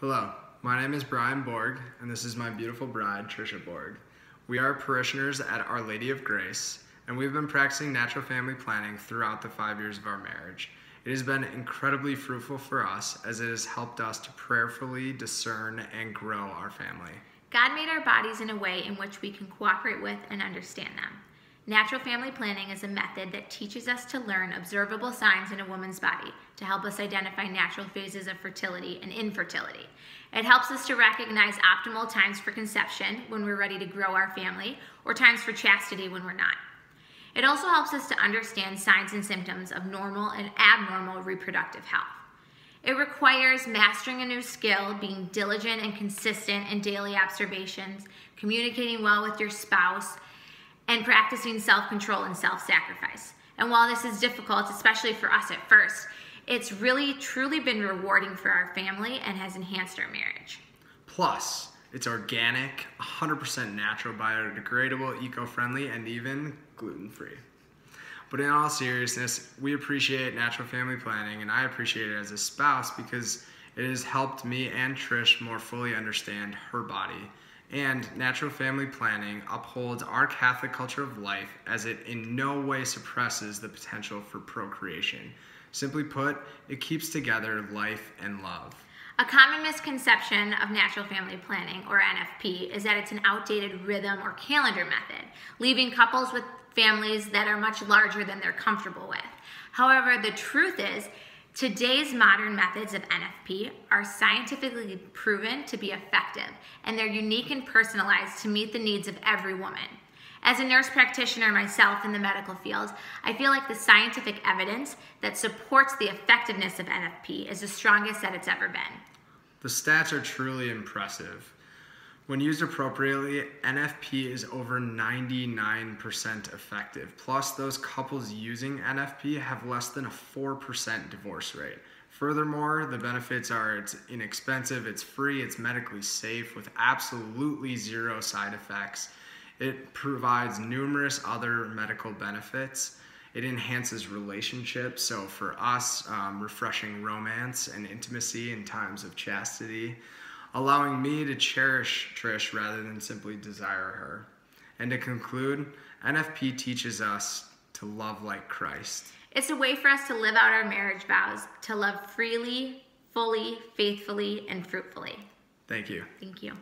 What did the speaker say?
Hello, my name is Brian Borg, and this is my beautiful bride, Tricia Borg. We are parishioners at Our Lady of Grace, and we've been practicing natural family planning throughout the five years of our marriage. It has been incredibly fruitful for us as it has helped us to prayerfully discern and grow our family. God made our bodies in a way in which we can cooperate with and understand them. Natural family planning is a method that teaches us to learn observable signs in a woman's body to help us identify natural phases of fertility and infertility. It helps us to recognize optimal times for conception when we're ready to grow our family or times for chastity when we're not. It also helps us to understand signs and symptoms of normal and abnormal reproductive health. It requires mastering a new skill, being diligent and consistent in daily observations, communicating well with your spouse, and practicing self control and self sacrifice. And while this is difficult, especially for us at first, it's really truly been rewarding for our family and has enhanced our marriage. Plus, it's organic, 100% natural, biodegradable, eco friendly, and even gluten free. But in all seriousness, we appreciate natural family planning, and I appreciate it as a spouse because it has helped me and Trish more fully understand her body and natural family planning upholds our Catholic culture of life as it in no way suppresses the potential for procreation. Simply put, it keeps together life and love. A common misconception of natural family planning, or NFP, is that it's an outdated rhythm or calendar method, leaving couples with families that are much larger than they're comfortable with. However, the truth is, Today's modern methods of NFP are scientifically proven to be effective, and they're unique and personalized to meet the needs of every woman. As a nurse practitioner myself in the medical field, I feel like the scientific evidence that supports the effectiveness of NFP is the strongest that it's ever been. The stats are truly impressive. When used appropriately, NFP is over 99% effective. Plus, those couples using NFP have less than a 4% divorce rate. Furthermore, the benefits are it's inexpensive, it's free, it's medically safe with absolutely zero side effects. It provides numerous other medical benefits. It enhances relationships. So, for us, um, refreshing romance and intimacy in times of chastity allowing me to cherish Trish rather than simply desire her. And to conclude, NFP teaches us to love like Christ. It's a way for us to live out our marriage vows, to love freely, fully, faithfully, and fruitfully. Thank you. Thank you.